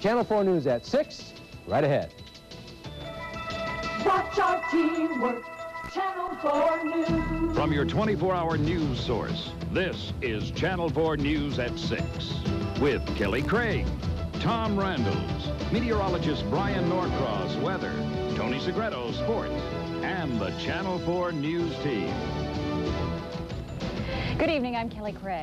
Channel 4 News at 6, right ahead. Watch our teamwork. Channel 4 News. From your 24-hour news source, this is Channel 4 News at 6 with Kelly Craig, Tom Randalls, meteorologist Bryan Norcross, weather, Tony Segreto, sports, and the Channel 4 News team. Good evening, I'm Kelly Craig.